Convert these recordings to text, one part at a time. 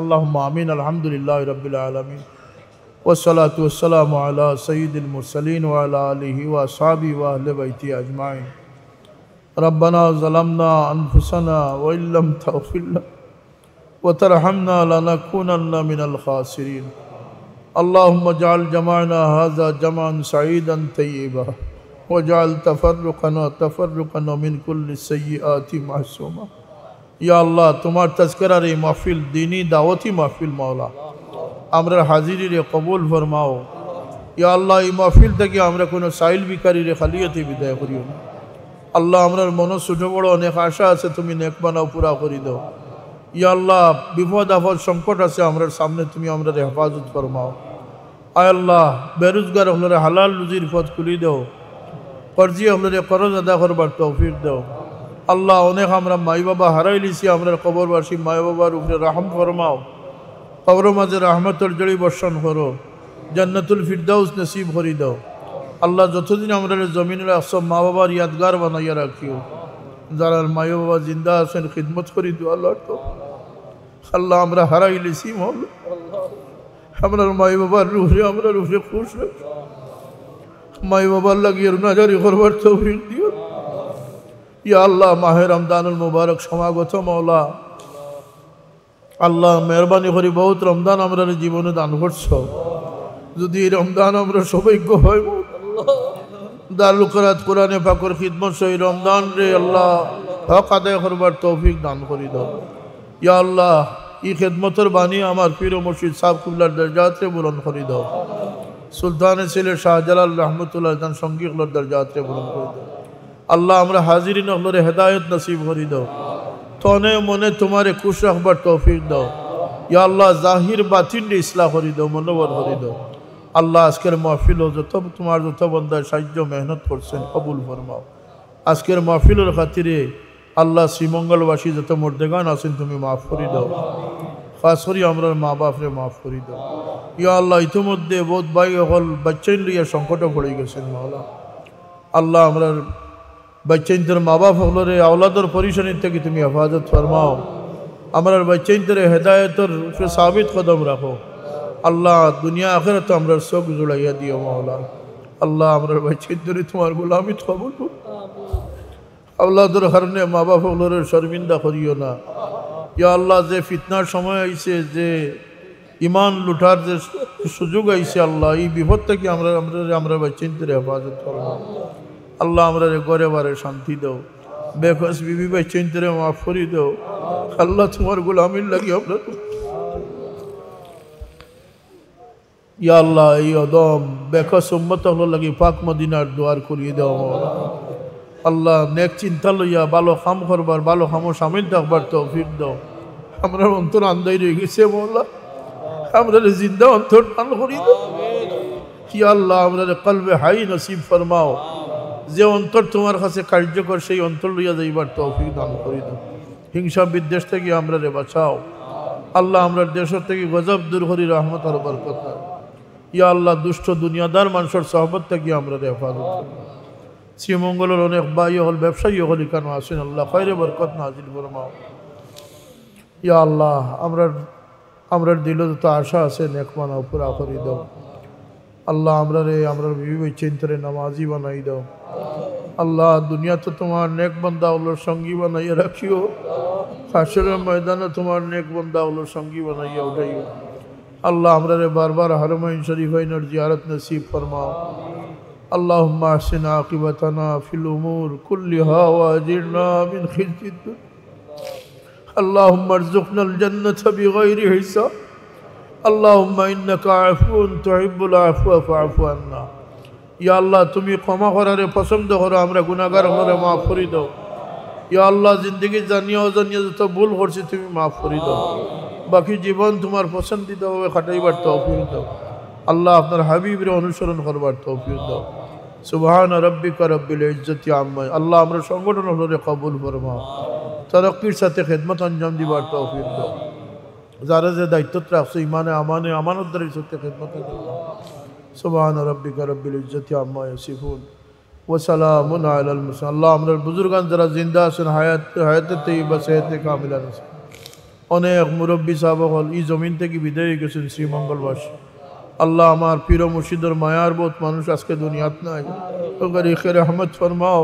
اللہم آمین الحمدللہ رب العالمین، والصلاة والسلام علی سید المرسلین وعلا آلہ وصحابی وآل بیتی اجمعین. ربنا ظلمنا انفسنا وإن لم تغفر لنا وترحمنا لنكونن من الخاسرین. اللہم اجعل جمعنا هذا جمعا سعیدا طیبا وجعل تفرقنا تفرقنا من كل السيئات معصوما ইয়া আল্লাহ, তোমার তস্করার এই মাহফিল দিনই দাওয়াতি মাহফিল, মাওলা। আমরা হাজিরিরে কবুল ফরমাও। ইয়া আল্লাহ, এই মাহফিল থেকে আমরা কোনো সাইল বিকারীরে খালিয়াতে বিদায় করিও না। আল্লাহ, আমরার মনে ছোটো বড় অনেক আশা আছে, তুমি নেক বানাও, পুরা করি দাও। ইয়া আল্লাহ, বিপদ আপদ সংকট আছে, আমরার সামনে তুমি আমরা হেফাজত ফরমাও। আয় আল্লাহ, বেরোজগার হলরে হালাল রুজির পথ খুলি দাও। কর্জি হলরে করজ আদা করবার তৌফিক দাও। আল্লাহ অনেক আমরা মাই বাবা হারাই লিছি আমরা কবরবাসী মাই বাবার উপরে রাহম ফরমাও। কবর মাঝে রহমতর জড়ি বর্ষণ করো, জান্নাতুল ফিরদাউস নসিব করি দাও। আল্লাহ যতদিন আমরা জমিনের সব মা বাবার ইয়াদগার বানাইয়া রাখিও, যারা মাই বাবা জিন্দা আছেন, খিদমত করি দো আল্লাহ তো আল্লাহ আমরা হারাই লিছি মল আমরা মাই বাবার রুফরে আমরা রুফরে খুশ মাই বাবার লাগিয়ে রুনাজারি করবার তৌফিক দিও। ইয়া আল্লাহ, মাহে রমদানুল মুবারক, সমাগত মৌলা। আল্লাহ, মেহরবানি করি, বহুত রমদান আমরা জীবনে দান করছ। যদি এই রমদান আমরা সৌভাগ্য হয় দালুকরাত কোরআনে পাকর খিদমত সহি রমদান রে আল্লাহ, হক আদায় করবার তৌফিক দান করি দাও। ইয়া আল্লাহ ই খেদমতর বাণী আমার পীর মুর্শিদ সাহ কুল্লার দরজাতে বুলন করি দাও। সুলতানের ছেলে শাহজালাল রহমতুল্লাহ তান সঙ্গীগুলোর দরজাতে বুলন করে দাও। আল্লাহ আমরা হাজিরি নহলরে হেদায়ত নসিব করি দাও। তনে মনে তোমারে খুশ রাখবার তৌফিক দাও। ইয়া আল্লাহ, জাহির বাতিন ইসলাহ করি দাও মনোবর করি দাও। আল্লাহ, আজকের মাহফিল যত তোমার যত বন্ধায় সাহায্য, মেহনত করছেন, কবুল ফরমাও। আজকের মাহফিলের খাতিরে আল্লাহ শ্রীমঙ্গলবাসী যত মর্দেগান আছেন, তুমি মাফ করি দাও। খাস করি আমরা মা বাপরে মাফ করি দাও। ইয়া আল্লাহ, ইতিমধ্যে বোধ ভাই হল বাচ্চাই লইয়া সংকটে পড়ে গেছেন মাওলা। আল্লাহ আমরা বাচ্চাইন্তর মা বাপ হলরে আওলাদর পরিশানির থেকে তুমি হেফাজত ফরমাও। আমার বাচ্চাইন্তরে হেদায়তর সাবিত কদম রাখো। আল্লাহ দুনিয়া আখের তো আমরা চোখ জুড়াইয়া দিও মাওলা। আল্লাহ আমরা বাচ্চাইন্তরে তোমার গোলামি কবুল আল্লাহর কারণে মা বাপ হলরে শর্মিন্দা করিও না। ইয়া আল্লাহ যে ফিতনার সময় আইছে, যে ইমান লুঠার যে সুযোগ আইছে আল্লাহ, এই বিপদ থেকে আমরা আমরা আমরা বাচ্চাইন্তরে হেফাজত ফরমাও। আল্লাহ আমরা ঘরে বারে শান্তি দাও। বেকস বিবি ভাই, চিন্তরে মাফ করি দাও। আল্লাহ তোমার গোলামির লাগি আমরা ইয়া আল্লাহ, এই অদম, বেকস উম্মত হলো লাগি পাক মদিনার দোয়ার করিয়ে দাও আল্লাহ নেক চিন্তা লইয়া ভালো খাম করবার, ভালো খামো সামিল থাকবার তৌফিক দাও। আমরা অন্তর আন্দাই রয়ে গেছে মোল্লা আমরা জিন্দা অন্তর টান করি দাও। ইয়া আল্লাহ আমরা কলবে হাই নসিব ফরমাও। যে অন্তর তোমার কাছে কার্যকর, সেই অন্তর লইয়া যাইবার তৌফিক দান করি দাও। হিংসা বিদ্বেষ থেকে আমরা রে বাঁচাও। আল্লাহ আমরা দেশের থেকে গজব দূর করি, রহমত আর বরকত ইয়া আল্লাহ, দুষ্ট দুনিয়াদার মানুষের সহবত থেকে আমরা রে হেফাজত শ্রীমঙ্গলের অনেক বাই হল, ব্যবসায়ী হল কেন আসেন আল্লাহ খৈরে বরকত নাজিল ফরমাও। ইয়া আল্লাহ আমরা আমরা দিল যত আশা আছে নেকমানা পুরা করি দাও। আল্লাহ আমরা রে আমরা বিবি চিন্তরে নামাজি বানাই দাও আল্লাহ দুনিয়া তো তোমার নেক বন্দা ওলোর সঙ্গী বানাইয়া রাখিও হাসরের ময়দানে তোমার নেক বন্দা ওলোর সঙ্গী বানাইয়া উঠাইও আল্লাহ আমরা রে বারবার হারমাইন শরীফ আইনের জিয়ারত নসিব ফরমাও اللهم احسن عاقبتنا في الامور كلها واجرنا من خزي الدنيا اللهم ارزقنا الجنه بغير حساب اللهم انك عفو تحب العفو فاعف عنا ইয়া আল্লাহ তুমি ক্ষমা করারে পছন্দ করো আমরা গুণাগার হলে মাফ করি দাও ইয়া আল্লাহ জিন্দগি জানিয়ে অজানিয়ে যত ভুল করছি তুমি মাফ করি দাও বাকি জীবন তোমার পছন্দিতভাবে খাটাইবার তৌফিক দাও আল্লাহ আপনার হাবিবরে অনুসরণ করবার তৌফিক দাও সুবহান রব্বিকা রব্বিল ইজ্জতি আম্মাই আল্লাহ আমরা সংগঠন হলে কবুল ফরমাও তরক্কির সাথে খেদমত আঞ্জাম দিবার তৌফিক দাও যারা যে দায়িত্ব রাখছে ইমানে আমানে আমানতদারির সাথে খেদমত সুবহান রব্বিকা রব্বিল ইজ্জতি আম্মা ইয়াসিফুন وسلام على المرسلين আল্লাহ আমরা বুজুর্গান যারা জিন্দা আছেন হায়াত হায়াতে তৈবা সেহতে কামিলা নসিব অনেক মুরব্বী সাহেব হল এই জমিন থেকে বিদায় হয়ে গেছেন শ্রীমঙ্গলবাস আল্লাহ আমার পীর মুর্শিদর মায়ার বহুত মানুষ আজকে দুনিয়াত নাই ও গরিকে রহমত ফরমাও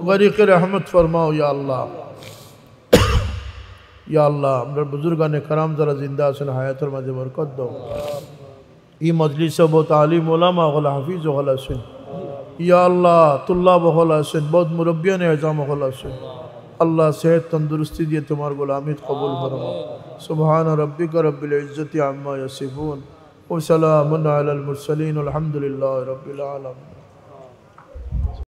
গরিকে রহমত ফরমাও ইয়া আল্লাহ ইয়া আল্লাহ, আমরা বুজুর্গানে কারাম যারা জিন্দা আছেন, হায়াতের মাঝে বরকত দাও। ই মজলিস বহুত আলিম ওলামা হল হাফিজ হল আছেন। ইয়া আল্লাহ তুল্লাহ বহল আছেন, বহুত মুরব্বিয়ান এজাম হল আছেন। আল্লাহ সেহত তন্দুরুস্তি দিয়ে তোমার গোলামিত কবুল ফরমাও সুবহান রব্বিকা রব্বিল ইজ্জতি আম্মা ইয়াসিফুন। ওয়া সালামুন আলাল মুরসালিন, আলহামদুলিল্লাহি রাব্বিল আলামিন।